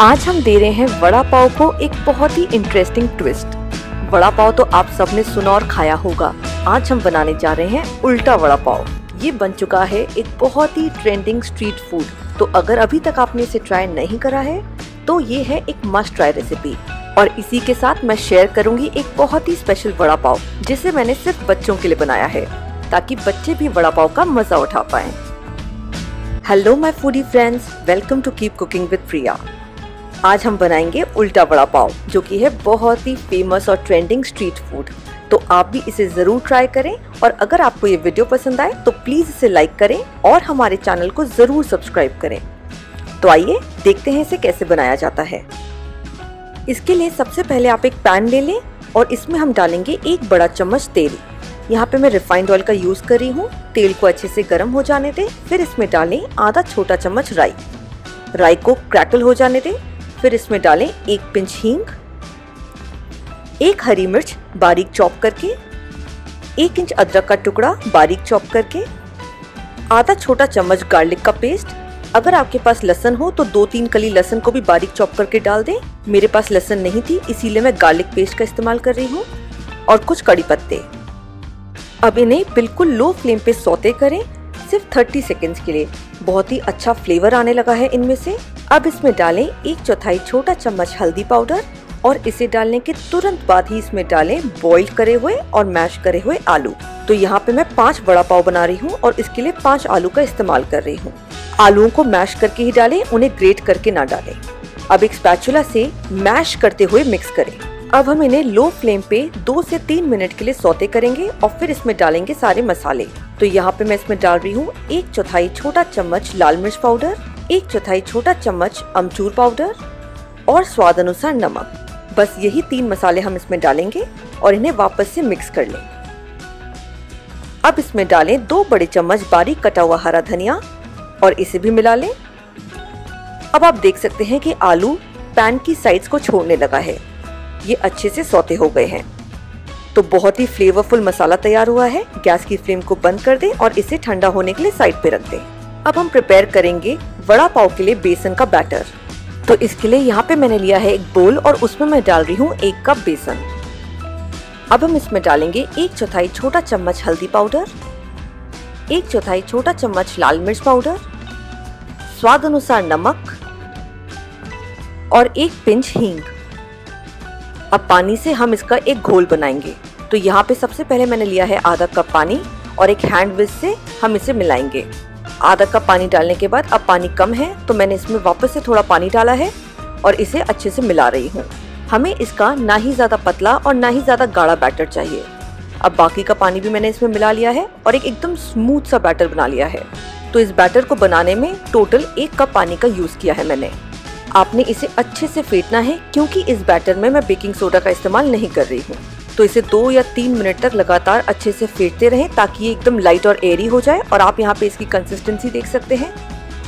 आज हम दे रहे हैं वड़ा पाव को एक बहुत ही इंटरेस्टिंग ट्विस्ट वड़ा पाव तो आप सबने सुना और खाया होगा। आज हम बनाने जा रहे हैं उल्टा वड़ा पाव। ये बन चुका है एक बहुत ही ट्रेंडिंग स्ट्रीट फ़ूड तो अगर अभी तक आपने इसे ट्राई नहीं करा है तो ये है एक मस्ट ट्राई रेसिपी और इसी के साथ मैं शेयर करूँगी एक बहुत ही स्पेशल वड़ा पाव, जिसे मैंने सिर्फ़ बच्चों के लिए बनाया है, ताकि बच्चे भी वड़ा पाव का मज़ा उठा पाए। Hello my foodie friends welcome to keep cooking with Priya आज हम बनाएँगे उल्टा वड़ा पाव, जो कि है बहुत ही फ़ेमस और ट्रेंडिंग स्ट्रीट फ़ूड तो आप भी इसे ज़रूर ट्राई करें और अगर आपको ये वीडियो पसंद आए तो प्लीज़ इसे लाइक करें और हमारे चैनल को ज़रूर सब्सक्राइब करें। तो आइए देखते हैं इसे कैसे बनाया जाता है। इसके लिए सबसे पहले आप एक पैन ले लें और इसमें हम डालेंगे एक बड़ा चम्मच तेल। यहाँ पे मैं रिफाइंड ऑयल का यूज़ कर रही हूँ। तेल को अच्छे से गर्म हो जाने दें, फिर इसमें डालें आधा छोटा चम्मच राई। राई को क्रैकल हो जाने दें। फिर इसमें डालें एक पिंच हींग, एक हरी मिर्च बारीक चॉप करके, एक इंच अदरक का टुकड़ा बारीक चॉप करके, आधा छोटा चम्मच गार्लिक का पेस्ट। अगर आपके पास लहसन हो तो दो तीन कली लहसन को भी बारीक चॉप करके डाल दें। मेरे पास लहसन नहीं थी, इसीलिए मैं गार्लिक पेस्ट का इस्तेमाल कर रही हूँ और कुछ कड़ी पत्ते। अब इन्हें बिल्कुल लो फ्लेम पे सौते करें, सिर्फ़ 30 सेकेंड्स के लिए। बहुत ही अच्छा फ्लेवर आने लगा है इनमें से। अब इसमें डालें एक चौथाई छोटा चम्मच हल्दी पाउडर और इसे डालने के तुरंत बाद ही इसमें डालें बॉईल करे हुए और मैश करे हुए आलू। तो यहाँ पे मैं पाँच बड़ा पाव बना रही हूँ और इसके लिए पाँच आलू का इस्तेमाल कर रही हूँ। आलूओं को मैश करके ही डालें, उन्हें ग्रेट करके ना डालें। अब एक स्पैचुला से मैश करते हुए मिक्स करें। अब हम इन्हें लो फ्लेम पे दो से तीन मिनट के लिए सौते करेंगे और फिर इसमें डालेंगे सारे मसाले। तो यहाँ पे मैं इसमें डाल रही हूँ एक चौथाई छोटा चम्मच लाल मिर्च पाउडर एक चौथाई छोटा चम्मच अमचूर पाउडर और स्वाद अनुसार नमक। बस यही तीन मसाले हम इसमें डालेंगे और इन्हें वापस से मिक्स कर लें अब इसमें डालें दो बड़े चम्मच बारीक कटा हुआ हरा धनिया और इसे भी मिला लें। अब आप देख सकते हैं कि आलू पैन की साइड्स को छोड़ने लगा है। ये अच्छे से सौते हो गए हैं। तो बहुत ही फ्लेवरफुल मसाला तैयार हुआ है। गैस की फ्लेम को बंद कर दें और इसे ठंडा होने के लिए साइड पे रख दें। अब हम प्रिपेयर करेंगे वड़ा पाव के लिए बेसन का बैटर। तो इसके लिए यहाँ पे मैंने लिया है एक बोल और उसमें मैं डाल रही हूँ एक कप बेसन। अब हम इसमें डालेंगे एक चौथाई छोटा चम्मच हल्दी पाउडर, एक चौथाई छोटा चम्मच लाल मिर्च पाउडर, स्वाद अनुसार नमक और एक पिंच हींग। अब पानी से हम इसका एक घोल बनाएँगे। तो यहाँ पे सबसे पहले मैंने लिया है आधा कप पानी और एक हैंड विच से हम इसे मिलाएँगे। आधा कप पानी डालने के बाद अब पानी कम है तो मैंने इसमें वापस से थोड़ा पानी डाला है और इसे अच्छे से मिला रही हूँ। हमें इसका ना ही ज़्यादा पतला और ना ही ज़्यादा गाढ़ा बैटर चाहिए। अब बाकी का पानी भी मैंने इसमें मिला लिया है और एक एकदम स्मूथ सा बैटर बना लिया है। तो इस बैटर को बनाने में टोटल एक कप पानी का यूज़ किया है मैंने। आपने इसे अच्छे से फेंटना है, क्योंकि इस बैटर में मैं बेकिंग सोडा का इस्तेमाल नहीं कर रही हूँ। तो इसे दो या तीन मिनट तक लगातार अच्छे से फेंटते रहें ताकि ये एकदम लाइट और एयरी हो जाए और आप यहाँ पे इसकी कंसिस्टेंसी देख सकते हैं।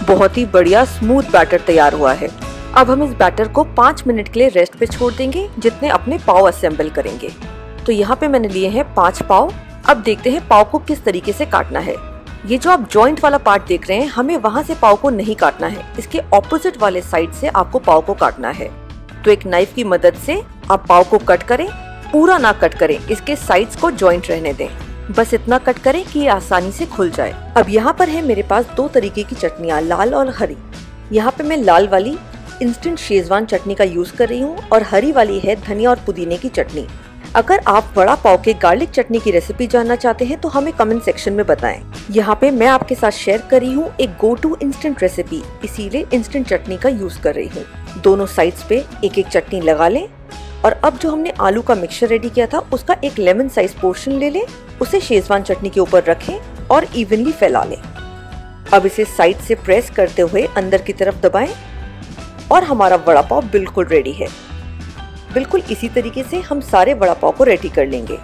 बहुत ही बढ़िया स्मूथ बैटर तैयार हुआ है। अब हम इस बैटर को पाँच मिनट के लिए रेस्ट पे छोड़ देंगे, जितने अपने पाव असेंबल करेंगे। तो यहाँ पे मैंने लिए हैं पाँच पाव। अब देखते हैं पाव को किस तरीके से काटना है। ये जो आप जॉइंट वाला पार्ट देख रहे हैं, हमें वहाँ से पाव को नहीं काटना है। इसके ऑपोजिट वाले साइड से आपको पाव को काटना है। तो एक नाइफ की मदद से आप पाव को कट करें। पूरा ना कट करें, इसके साइड्स को जॉइंट रहने दें। बस इतना कट करें कि ये आसानी से खुल जाए। अब यहाँ पर है मेरे पास दो तरीके की चटनियाँ, लाल और हरी। यहाँ पे मैं लाल वाली इंस्टेंट शेजवान चटनी का यूज़ कर रही हूँ और हरी वाली है धनिया और पुदीने की चटनी। अगर आप बड़ा पाव के गार्लिक चटनी की रेसिपी जानना चाहते हैं तो हमें कमेंट सेक्शन में बताएँ। यहाँ पे मैं आपके साथ शेयर कर रही हूँ एक गो टू इंस्टेंट रेसिपी इसीलिए इंस्टेंट चटनी का यूज़ कर रही हूँ। दोनों साइड्स पे एक एक चटनी लगा लें। और अब जो हमने आलू का मिक्सचर रेडी किया था, उसका एक लेमन साइज़ पोर्शन ले लें, उसे शेजवान चटनी के ऊपर रखें और इवनली फैला लें। अब इसे साइड से प्रेस करते हुए अंदर की तरफ़ दबाएँ और हमारा वड़ा पाव बिल्कुल रेडी है। बिल्कुल इसी तरीके से हम सारे वड़ा पाव को रेडी कर लेंगे।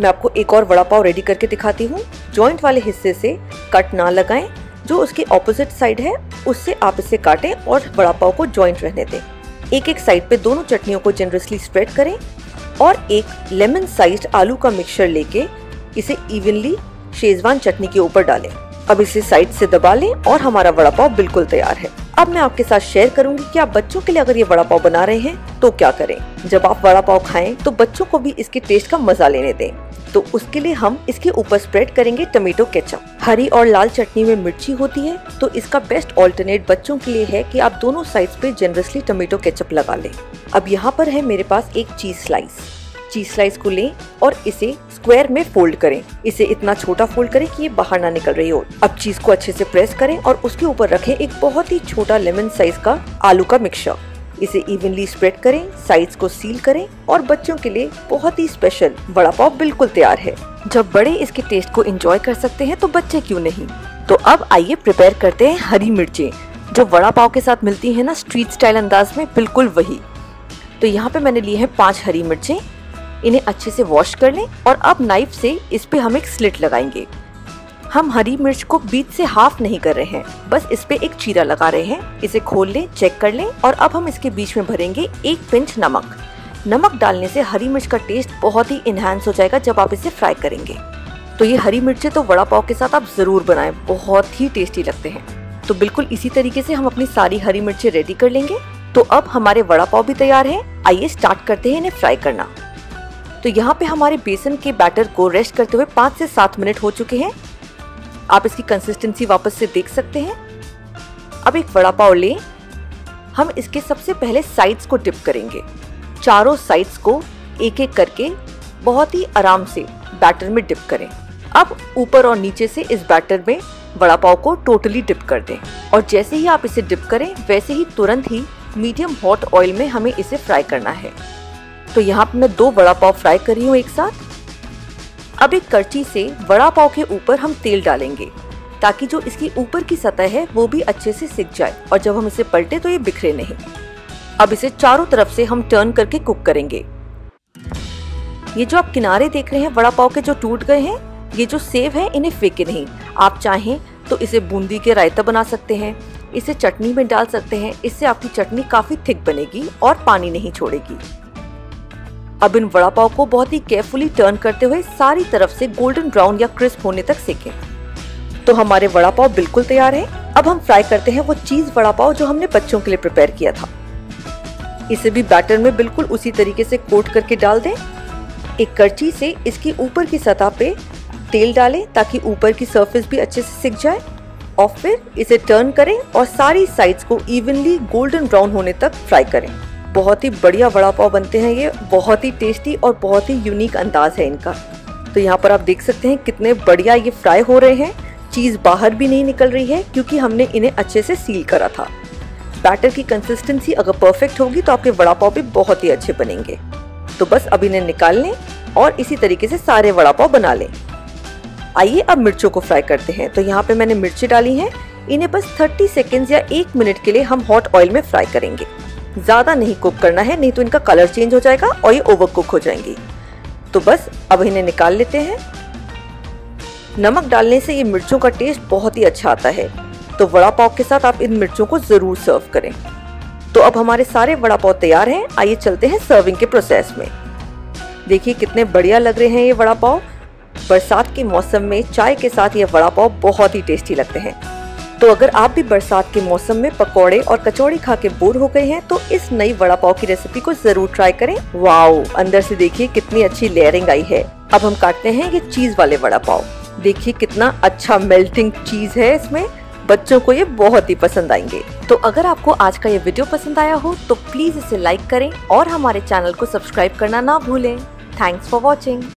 मैं आपको एक और वड़ा पाव रेडी करके दिखाती हूँ। जॉइंट वाले हिस्से से कट ना लगाएँ, जो उसके ऑपोजिट साइड है, उससे आप इसे काटें और वड़ा पाव को जॉइंट रहने दें। एक एक साइड पे दोनों चटनियों को जनरसली स्प्रेड करें और एक लेमन साइज़ आलू का मिक्सचर लेके इसे इवनली शेजवान चटनी के ऊपर डालें। अब इसे साइड से दबा लें और हमारा वड़ा पाव बिल्कुल तैयार है। अब मैं आपके साथ शेयर करूँगी कि आप बच्चों के लिए अगर ये वड़ा पाव बना रहे हैं तो क्या करें? जब आप वड़ा पाव खाएँ तो बच्चों को भी इसके टेस्ट का मज़ा लेने दें। तो उसके लिए हम इसके ऊपर स्प्रेड करेंगे टमेटो केचप हरी और लाल चटनी में मिर्ची होती है तो इसका बेस्ट ऑल्टरनेट बच्चों के लिए है कि आप दोनों साइड पे जनरसली टमेटो केचप लगा लें। अब यहाँ पर है मेरे पास एक चीज़ स्लाइस चीज़ स्लाइस को लें और इसे स्क्वायर में फोल्ड करें। इसे इतना छोटा फोल्ड करें कि ये बाहर ना निकल रही हो। अब चीज़ को अच्छे से प्रेस करें और उसके ऊपर रखें एक बहुत ही छोटा लेमन साइज़ का आलू का मिक्सचर इसे इवनली स्प्रेड करें साइड्स को सील करें और बच्चों के लिए बहुत ही स्पेशल वड़ा पाव बिल्कुल तैयार है। जब बड़े इसके टेस्ट को एंजॉय कर सकते हैं तो बच्चे क्यों नहीं? तो अब आइए प्रिपेयर करते हैं हरी मिर्चें। जो वड़ा पाव के साथ मिलती है ना स्ट्रीट स्टाइल अंदाज में बिल्कुल वही। तो यहाँ पे मैंने लिए हैं पाँच हरी मिर्चें। इन्हें अच्छे से वॉश कर लें और अब नाइफ से इस पे हम एक स्लिट लगाएँगे। हम हरी मिर्च को बीच से हाफ़ नहीं कर रहे हैं, बस इस पे एक चीरा लगा रहे हैं। इसे खोल लें चेक कर लें और अब हम इसके बीच में भरेंगे एक पिंच नमक। नमक डालने से हरी मिर्च का टेस्ट बहुत ही इनहेंस हो जाएगा जब आप इसे फ्राई करेंगे। तो ये हरी मिर्चें तो वड़ा पाव के साथ आप ज़रूर बनाएँ, बहुत ही टेस्टी लगते हैं। तो बिल्कुल इसी तरीके से हम अपनी सारी हरी मिर्चें रेडी कर लेंगे। तो अब हमारे वड़ा पाव भी तैयार है। आइए स्टार्ट करते हैं इन्हें फ्राई करना। तो यहाँ पे हमारे बेसन के बैटर को रेस्ट करते हुए पाँच से सात मिनट हो चुके हैं। आप इसकी कंसिस्टेंसी वापस से देख सकते हैं। अब एक वड़ा पाव लें। हम इसके सबसे पहले साइड्स को डिप करेंगे। चारों साइड्स को एक एक करके बहुत ही आराम से बैटर में डिप करें। अब ऊपर और नीचे से इस बैटर में वड़ा पाव को टोटली डिप कर दें। और जैसे ही आप इसे डिप करें, वैसे ही तुरंत ही मीडियम हॉट ऑयल में हमें इसे फ्राई करना है। तो यहाँ पे मैं दो वड़ा पाव फ्राई कर रही हूँ एक साथ। अब एक करची से वड़ा पाव के ऊपर हम तेल डालेंगे, ताकि जो इसकी ऊपर की सतह है, वो भी अच्छे से सिक जाए। और जब हम इसे पलटे तो ये बिखरे नहीं। अब इसे चारों तरफ़ से हम टर्न करके कुक करेंगे। ये जो आप किनारे देख रहे हैं, वड़ा पाव के जो टूट गए हैं, ये जो सेव है, इन्हें फेंके नहीं। आप चाहें तो इसे बूंदी के रायता बना सकते हैं, इसे चटनी में डाल सकते हैं, इससे आपकी चटनी काफ़ी थिक बनेगी और पानी नहीं छोड़ेगी। अब इन वड़ा पाव को बहुत ही केयरफुली टर्न करते हुए सारी तरफ़ से गोल्डन ब्राउन या क्रिस्प होने तक सेकें। तो हमारे वड़ा पाव बिल्कुल तैयार है। अब हम फ्राई करते हैं वो चीज़ वड़ा पाव जो हमने बच्चों के लिए प्रिपेयर किया था। इसे भी बैटर में बिल्कुल उसी तरीके से कोट करके डाल दें। एक करची से इसकी ऊपर की सतह पे तेल डालें ताकि ऊपर की सरफेस भी अच्छे से सिक जाए। और फिर इसे टर्न करें और सारी साइड्स को इवनली गोल्डन ब्राउन होने तक फ्राई करें। बहुत ही बढ़िया वड़ा पाव बनते हैं ये। बहुत ही टेस्टी और बहुत ही यूनिक अंदाज है इनका। तो यहाँ पर आप देख सकते हैं कितने बढ़िया ये फ्राई हो रहे हैं। चीज़ बाहर भी नहीं निकल रही है क्योंकि हमने इन्हें अच्छे से सील करा था। बैटर की कंसिस्टेंसी अगर परफेक्ट होगी तो आपके वड़ा पाव भी बहुत ही अच्छे बनेंगे। तो बस अब इन्हें निकाल लें और इसी तरीके से सारे वड़ा पाव बना लें। आइए अब मिर्चों को फ्राई करते हैं। तो यहाँ पे मैंने मिर्ची डाली हैं। इन्हें बस 30 सेकेंड्स या एक मिनट के लिए हम हॉट ऑयल में फ्राई करेंगे। ज़्यादा नहीं कुक करना है, नहीं तो इनका कलर चेंज हो जाएगा और ये ओवर कुक हो जाएँगी। तो बस अब इन्हें निकाल लेते हैं। नमक डालने से ये मिर्चों का टेस्ट बहुत ही अच्छा आता है। तो वड़ा पाव के साथ आप इन मिर्चों को ज़रूर सर्व करें। तो अब हमारे सारे वड़ा पाव तैयार हैं। आइए चलते हैं सर्विंग के प्रोसेस में। देखिए कितने बढ़िया लग रहे हैं ये वड़ा पाव। बरसात के मौसम में चाय के साथ ये वड़ा पाव बहुत ही टेस्टी लगते हैं। तो अगर आप भी बरसात के मौसम में पकौड़े और कचौड़ी खा के बोर हो गए हैं तो इस नई वड़ा पाव की रेसिपी को ज़रूर ट्राई करें। वाओ अंदर से देखिए कितनी अच्छी लेयरिंग आई है। अब हम काटते हैं ये चीज़ वाले वड़ा पाव। देखिए कितना अच्छा मेल्टिंग चीज़ है इसमें। बच्चों को ये बहुत ही पसंद आएँगे। तो अगर आपको आज का ये वीडियो पसंद आया हो तो प्लीज़ इसे लाइक करें और हमारे चैनल को सब्सक्राइब करना ना भूलें। Thanks for watching.